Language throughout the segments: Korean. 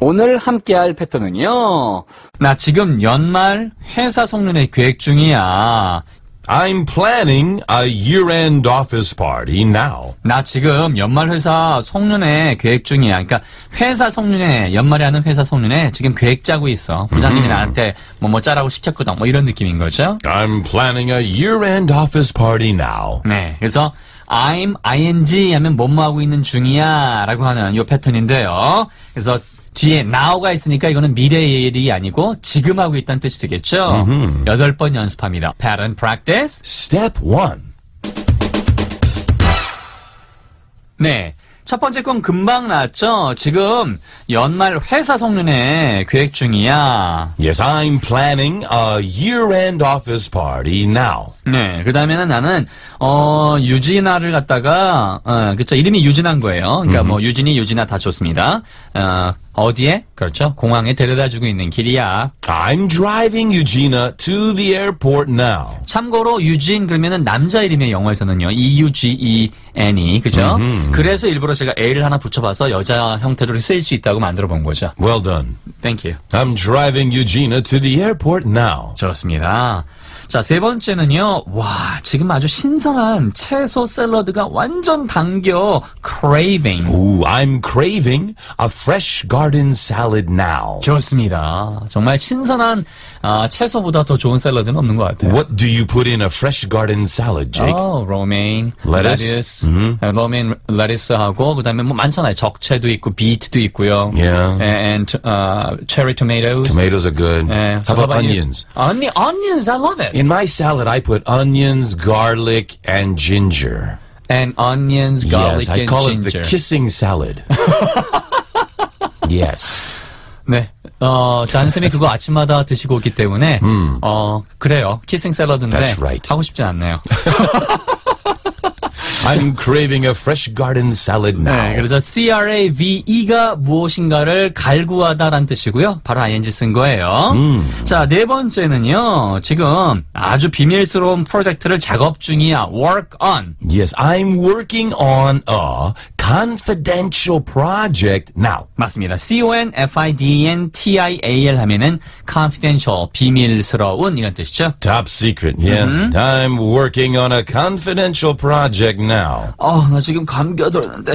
오늘 함께할 패턴은요. 나 지금 연말 회사 송년회 계획 중이야. I'm planning a year-end office party now. 나 지금 연말 회사 송년회 계획 중이야. 그러니까 회사 송년회, 연말에 하는 회사 송년회 지금 계획 짜고 있어. 부장님이 나한테 뭐 뭐 짜라고 시켰거든. 뭐 이런 느낌인 거죠. I'm planning a year-end office party now. 네. 그래서 I'm ing 하면 뭐뭐 하고 있는 중이야 라고 하는 요 패턴인데요. 그래서 뒤에 now가 있으니까 이거는 미래의 일이 아니고 지금 하고 있다는 뜻이 되겠죠. 여덟 번 연습합니다. Pattern practice. Step 1. 네. 첫 번째 건 금방 나왔죠? 지금 연말 회사 송년회 계획 중이야. Yes, I'm planning a year-end office party now. 네. 그 다음에는 나는, 어, 유진아를 갖다가, 어, 그쵸. 이름이 유진아인 거예요. 그러니까 뭐, 유진이, 유진아 다 좋습니다. 어, 어디에? 그렇죠. 공항에 데려다 주고 있는 길이야. I'm driving Eugenia to the airport now. 참고로 유진 그러면은 남자 이름의 영어에서는요. E-U-G-E-N이, 그죠? 그래서 일부러 제가 A를 하나 붙여봐서 여자 형태로 쓰일 수 있다고 만들어 본 거죠. Well done. Thank you. I'm driving Eugenia to the airport now. 좋습니다. 자, 세 번째는요. 와, 지금 아주 신선한 채소 샐러드가 완전 당겨. craving. Ooh, I'm craving a fresh garden salad now. 좋습니다. 정말 신선한 아, 채소보다 더 좋은 샐러드는 없는 것 같아요. What do you put in a fresh garden salad, Jake? 어, 로메인, Lettuce. 레디스, 로메인, 레디스하고 그다음에 뭐 많잖아요. 적채도 있고 비트도 있고요. Yeah. And uh, cherry tomatoes. Tomatoes are good. 예, How about onions? Onion, onions, I love it. In my salad, I put onions, garlic, and ginger. And onions, garlic, yes, I and call ginger. it the kissing salad. yes. 네, 어, 잔쌤이 그거 아침마다 드시고 오기 때문에, 어, 그래요. 키싱 샐러드인데, 음. That's right. 하고 싶진 않네요. I'm craving a fresh garden salad now. 네, 그래서 C-R-A-V-E가 무엇인가를 갈구하다라는 뜻이고요. 바로 ing 쓴 거예요. 자, 네 번째는요. 지금 아주 비밀스러운 프로젝트를 작업 중이야. work on. Yes, I'm working on a confidential project now. 맞습니다. C-O-N-F-I-D-E-N-T-I-A-L 하면은 confidential, 비밀스러운 이런 뜻이죠. Top secret, yeah. I'm working on a confidential project now. 아, 나 지금 감기가 들었는데.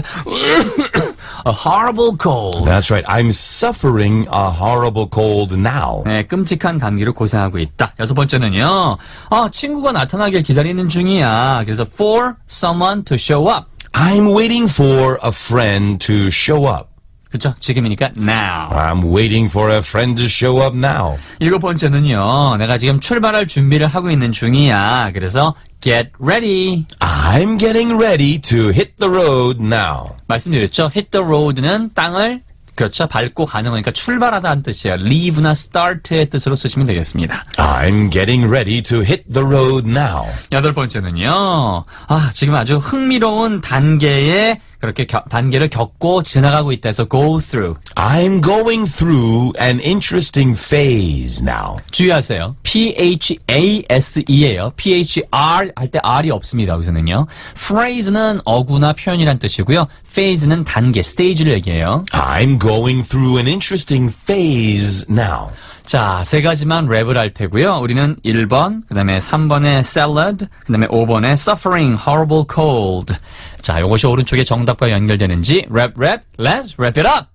A horrible cold. That's right. I'm suffering a horrible cold now. 네, 끔찍한 감기로 고생하고 있다. 여섯 번째는요. 아, 친구가 나타나길 기다리는 중이야. 그래서 for someone to show up. I'm waiting for a friend to show up. 그쵸? 지금이니까 now. I'm waiting for a friend to show up now. 일곱 번째는요. 내가 지금 출발할 준비를 하고 있는 중이야. 그래서 get ready. I'm getting ready to hit the road now. 말씀드렸죠? hit the road는 땅을 그렇죠. 밟고 가는 거니까 출발하다는 뜻이에요. leave나 start의 뜻으로 쓰시면 되겠습니다. I'm getting ready to hit the road now. 여덟 번째는요. 아, 지금 아주 흥미로운 단계에 그렇게 겨- 단계를 겪고 지나가고 있다 해서 go through. I'm going through an interesting phase now. 주의하세요. P-H-A-S-E예요. P-H-R 할 때 R이 없습니다. 여기서는요. phrase는 어구나 표현이란 뜻이고요. phase는 단계, 스테이지를 얘기해요. I'm going through an interesting phase now. 자, 세 가지만 wrap을 할 테고요. 우리는 1번, 그 다음에 3번에 salad, 그 다음에 5번에 suffering, horrible cold. 자, 이것이 오른쪽에 정답과 연결되는지 wrap, wrap, let's wrap it up!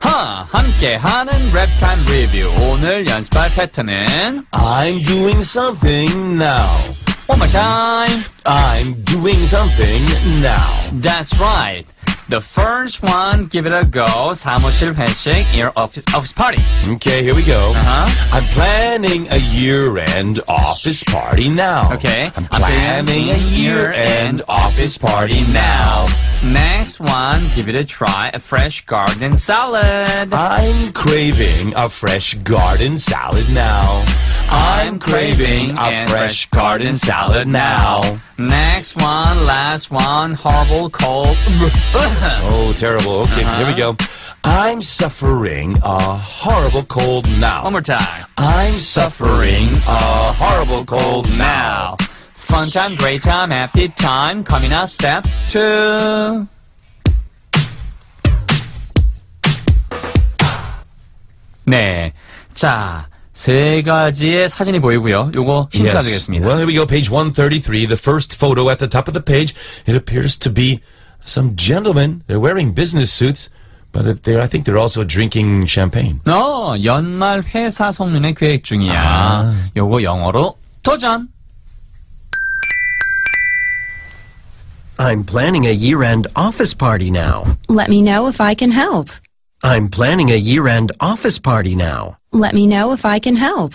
하! 함께 하는 wrap time 리뷰. 오늘 연습할 패턴은 I'm doing something now. One more time. I'm doing something now. That's right. The first one, give it a go. 사무실 회식, your office, office party. Okay, here we go. Uh-huh. I'm planning a year-end office party now. Okay. I'm planning a year-end office party now. One, give it a try. A fresh garden salad. I'm craving a fresh garden salad now. I'm craving a fresh garden salad now. Next one, last one, horrible cold. Oh, terrible. Okay, here we uh-huh. go. I'm suffering a horrible cold now. One more time. I'm suffering a horrible cold now. Fun time, great time, happy time. Coming up, step two. 네. 자, 세 가지의 사진이 보이고요. 요거 힌트가 Yes. 되겠습니다. Well, here we go. Page 133. The first photo at the top of the page. It appears to be some gentlemen. They're wearing business suits, but if they're, I think they're also drinking champagne. 어, 연말 회사 송년회 계획 중이야. 아. 요거 영어로 도전. I'm planning a year-end office party now. Let me know if I can help. I'm planning a year-end office party now. Let me know if I can help.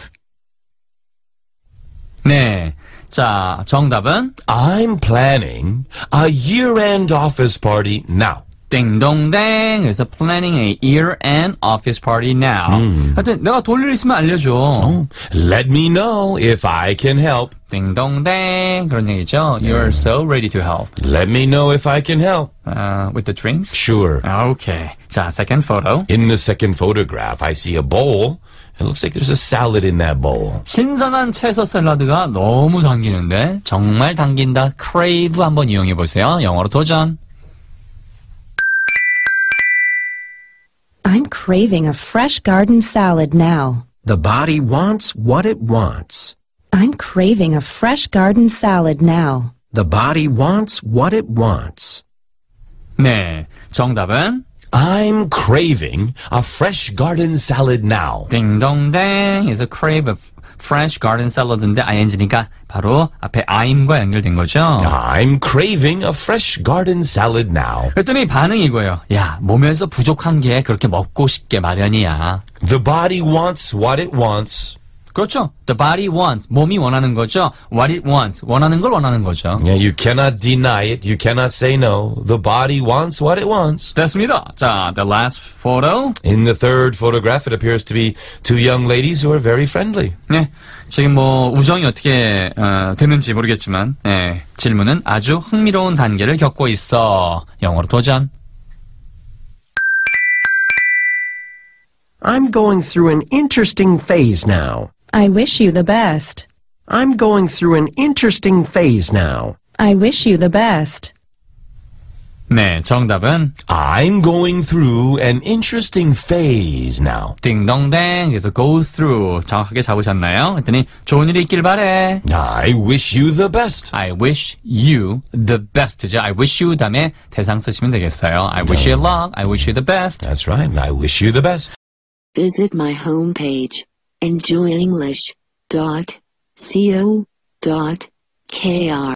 네. 자, 정답은 I'm planning a year-end office party now. 띵동댕. 그래서 planning a year-end office party now. 하여튼 내가 돌릴 있으면 알려줘. Let me know if I can help. 띵동댕. 그런 얘기죠. You're so ready to help. Let me know if I can help. Uh, with the drinks? Sure. Okay. 자, second photo. In the second photograph, I see a bowl. It looks like there's a salad in that bowl. 신선한 채소 샐러드가 너무 당기는데 정말 당긴다. crave 한번 이용해 보세요. 영어로 도전. I'm craving a fresh garden salad now. The body wants what it wants. I'm craving a fresh garden salad now. The body wants what it wants. 네. 정답은 I'm craving a fresh garden salad now. 띵동댕 is a crave of fresh garden salad인데 ing니까 바로 앞에 I'm과 연결된 거죠. I'm craving a fresh garden salad now. 그랬더니 반응이 이거예요. 야, 몸에서 부족한 게 그렇게 먹고 싶게 마련이야. The body wants what it wants. 그렇죠. The body wants. 몸이 원하는 거죠. What it wants. 원하는 걸 원하는 거죠. Yeah, you cannot deny it. You cannot say no. The body wants what it wants. 됐습니다. 자, the last photo. In the third photograph, it appears to be two young ladies who are very friendly. 네. 지금 뭐 우정이 어떻게 어, 되는지 모르겠지만 예, 질문은 아주 흥미로운 단계를 겪고 있어. 영어로 도전. I'm going through an interesting phase now. I wish you the best. I'm going through an interesting phase now. I wish you the best. 네, 정답은 I'm going through an interesting phase now. 띵동댕. 그래서 go through 정확하게 잡으셨나요? 했더니 좋은 일이 있길 바래. I wish you the best. I wish you the best죠. I wish you 다음에 대상 쓰시면 되겠어요. I wish you luck. I wish you the best. That's right. I wish you the best. Visit my homepage, enjoyenglish.co.kr.